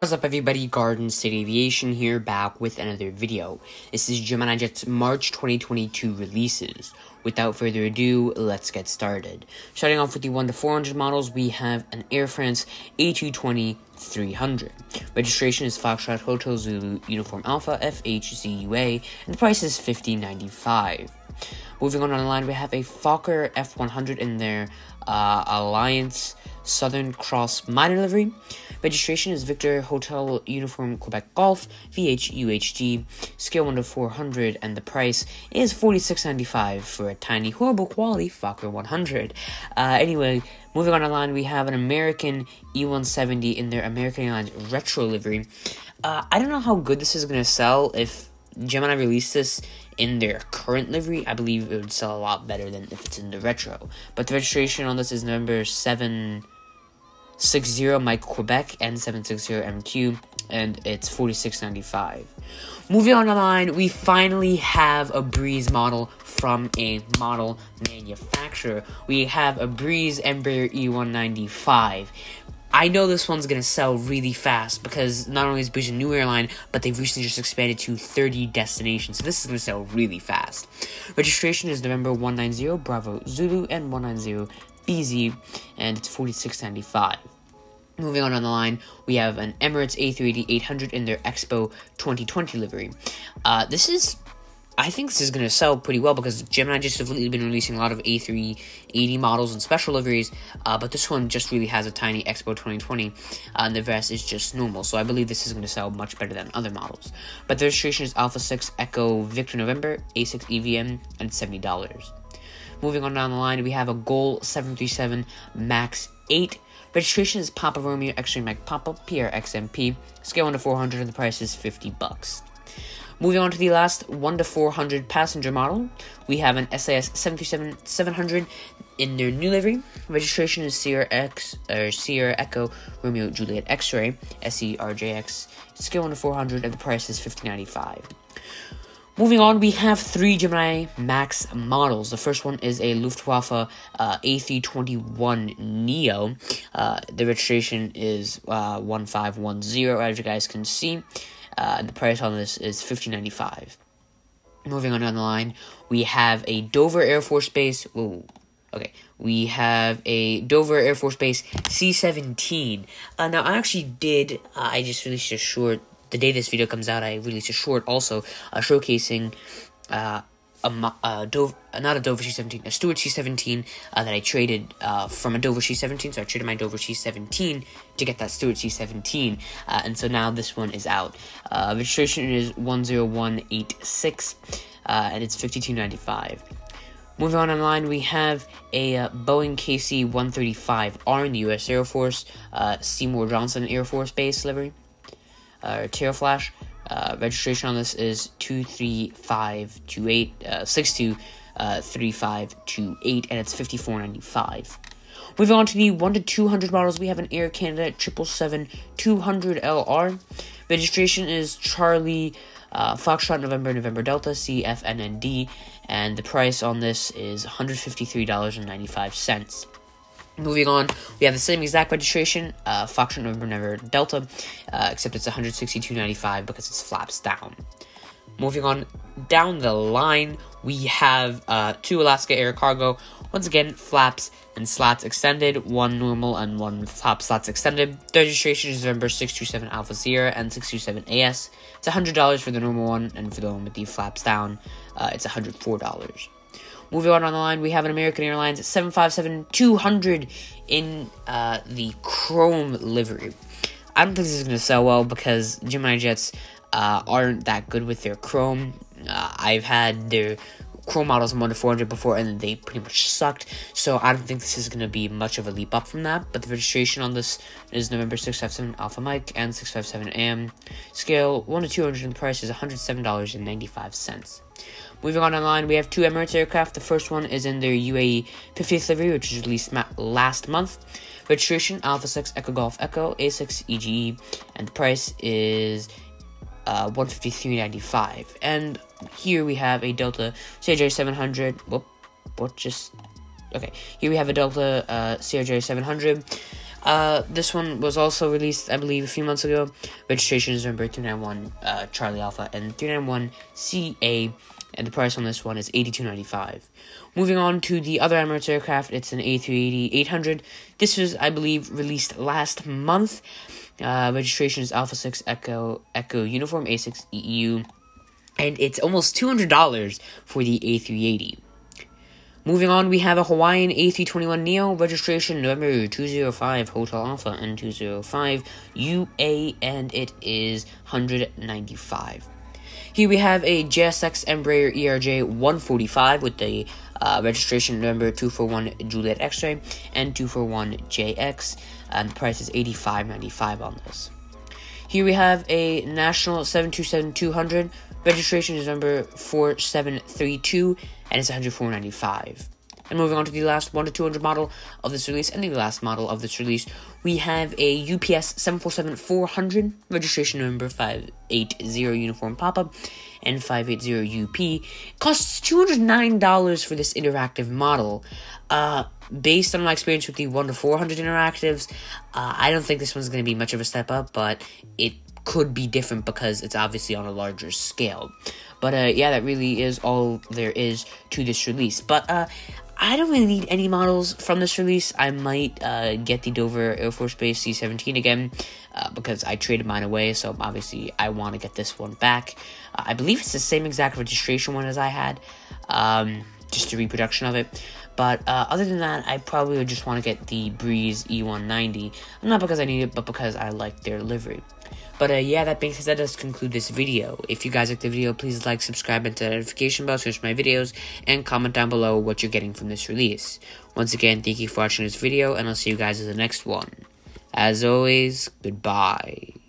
What's up everybody, Garden State Aviation here, back with another video. This is Gemini Jet's March 2022 releases. Without further ado, let's get started. Starting off with the 1 to 400 models, we have an Air France A220-300. Registration is Foxtrot Hotel Zulu Uniform Alpha FHZUA, and the price is $50.95. Moving on online, we have a Fokker F100 in their uh, Alliance Southern Cross minor livery. Registration is Victor Hotel Uniform Quebec Golf VHUHG, scale 1 to 400, and the price is $46.95 for a tiny, horrible quality Fokker 100. Uh, anyway, moving on line, we have an American E170 in their American Airlines retro livery. Uh, I don't know how good this is going to sell if Gemini released this in their current livery, I believe it would sell a lot better than if it's in the retro. But the registration on this is November 7 60 my Quebec and 760 MQ and it's 46.95. Moving on the line, we finally have a Breeze model from a model manufacturer. We have a Breeze Embraer E195. I know this one's gonna sell really fast because not only is Breeze a new airline, but they've recently just expanded to 30 destinations, so this is gonna sell really fast. Registration is November 190 Bravo Zulu and 190 BZ, and it's 46.95. Moving on on the line, we have an Emirates A380 800 in their Expo 2020 livery. Uh, this is I think this is going to sell pretty well because Gemini just have been releasing a lot of A380 models and special liveries, uh, but this one just really has a tiny Expo 2020, uh, and the rest is just normal. So I believe this is going to sell much better than other models. But the registration is Alpha 6 Echo Victor November A6 EVM and $70. Moving on down the line, we have a GOL 737 Max 8. Registration is Papa Romeo X-Ray Mike Papa PRXMP. Scale 1 to 400 and the price is 50 bucks. Moving on to the last 1 to 400 passenger model, we have an SAS 737 700 in their new livery. Registration is Sierra X or Sierra Echo Romeo Juliet X-Ray SERJX. Scale 1 to 400 and the price is 50.95. Moving on, we have three Gemini Max models. The first one is a Luftwaffe uh, A321 Neo. Uh, the registration is uh, 1510, as you guys can see. Uh, the price on this is fifteen ninety five. Moving on down the line, we have a Dover Air Force Base. Ooh, okay. We have a Dover Air Force Base C seventeen. Uh, now I actually did. Uh, I just released a short. The day this video comes out, I released a short also uh, showcasing uh, a, a Dover, not a Dover C17, a Stewart C17 uh, that I traded uh, from a Dover C17. So I traded my Dover C17 to get that Stewart C17, uh, and so now this one is out. Uh, registration is 10186, uh, and it's 5295. Moving on online, we have a uh, Boeing KC-135R in the U.S. Air Force, Seymour Johnson Air Force Base livery, uh, Flash. Uh, registration on this is 23528, uh, 623528, uh, and it's 5495. Moving on to the 1 to 200 models, we have an Air Canada 777 200LR. Registration is Charlie uh, Foxtrot November November Delta CFNND, and the price on this is $153.95. Moving on, we have the same exact registration, uh, Foxtrot November Never Delta, uh, except it's 162.95 because it's flaps down. Moving on down the line, we have uh, two Alaska Air Cargo. Once again, flaps and slats extended, one normal and one flap slats extended. The registration is November 627 Alpha Sierra and 627 AS. It's $100 for the normal one, and for the one with the flaps down, uh, it's $104. Moving on on the line, we have an American Airlines 757-200 in uh, the chrome livery. I don't think this is going to sell well because Gemini Jets uh, aren't that good with their chrome. Uh, I've had their chrome models in 1 to 400 before and they pretty much sucked, so I don't think this is going to be much of a leap up from that. But the registration on this is November 657 Alpha Mike and 657 AM. Scale 1 to 200 and the price is $107.95. Moving on online, we have two Emirates aircraft. The first one is in their UAE 50th livery, which was released last month. Registration Alpha 6 Echo Golf Echo A6 EGE, and the price is uh, 153.95. And here we have a Delta CRJ 700. Whoop, what just. Okay, here we have a Delta uh, CRJ 700. Uh, this one was also released, I believe, a few months ago. Registration is number 391 uh, Charlie Alpha and 391 CA, and the price on this one is $82.95. Moving on to the other Emirates aircraft, it's an A380-800. This was, I believe, released last month. Uh, registration is Alpha 6 Echo Echo Uniform A6 EU, and it's almost $200 for the A380. Moving on, we have a Hawaiian A321neo registration number 205 Hotel Alpha and 205 UA, and it is 195. Here we have a JSX Embraer ERJ 145 with the uh, registration number 241 Juliet X-ray and 241 JX, and the price is 85.95 on this. Here we have a National 727-200 registration is number 4732 and it's 104.95. And moving on to the last 1 to 200 model of this release, and the last model of this release, we have a UPS 747 400, registration number 580 Uniform Pop Up, and 580 UP. Costs $209 for this interactive model. Uh, based on my experience with the 1 to 400 interactives, uh, I don't think this one's going to be much of a step up, but it could be different because it's obviously on a larger scale. But uh, yeah, that really is all there is to this release. But uh, I don't really need any models from this release. I might uh, get the Dover Air Force Base C-17 again uh, because I traded mine away, so obviously I want to get this one back. Uh, I believe it's the same exact registration one as I had, um, just a reproduction of it. But uh, other than that, I probably would just want to get the Breeze E190, not because I need it, but because I like their livery. But uh, yeah, that being said, that does conclude this video. If you guys like the video, please like, subscribe, and the notification bell to my videos, and comment down below what you're getting from this release. Once again, thank you for watching this video, and I'll see you guys in the next one. As always, goodbye.